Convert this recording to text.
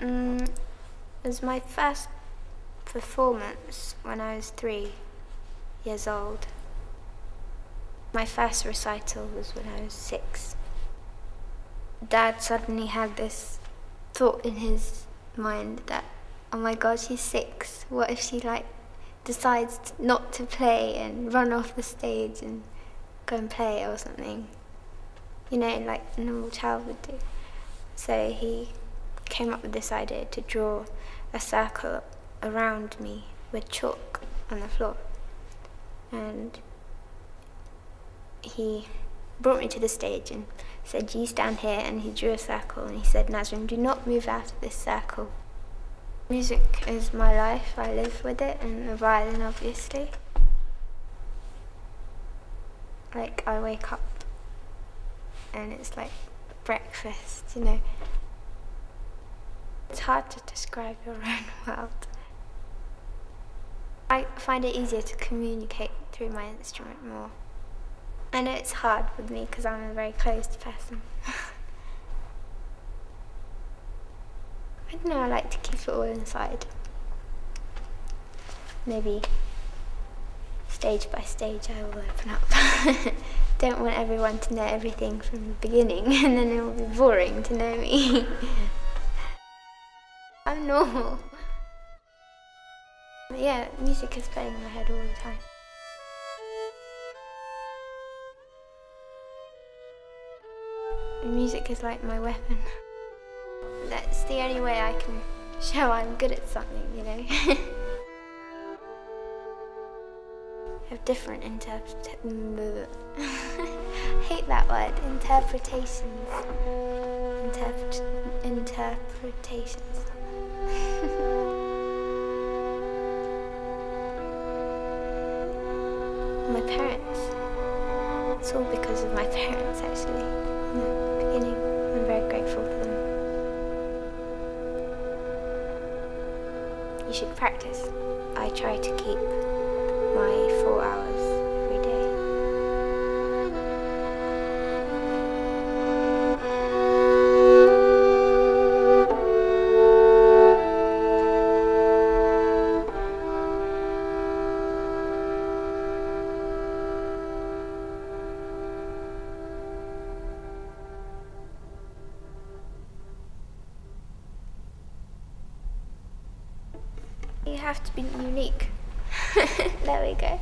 Mm, it was my first performance when I was three years old. My first recital was when I was six. Dad suddenly had this thought in his mind that, oh my god, she's six. What if she like decides not to play and run off the stage and go and play or something? You know, like a normal child would do. So he came up with this idea to draw a circle around me with chalk on the floor. And he brought me to the stage and said, you stand here, and he drew a circle, and he said, Nazrin, do not move out of this circle. Music is my life, I live with it, and the violin, obviously. Like, I wake up, and it's like breakfast, you know. It's hard to describe your own world. I find it easier to communicate through my instrument more. I know it's hard with me because I'm a very closed person. I don't know, I like to keep it all inside. Maybe stage by stage I will open up. don't want everyone to know everything from the beginning and then it will be boring to know me. Normal. Yeah, music is playing in my head all the time. music is like my weapon. That's the only way I can show I'm good at something, you know. have different interpretations. hate that word. Interpretations. Interpret interpretations. Parents. It's all because of my parents, actually. In the beginning, I'm very grateful for them. You should practice. I try to keep my You have to be unique. there we go.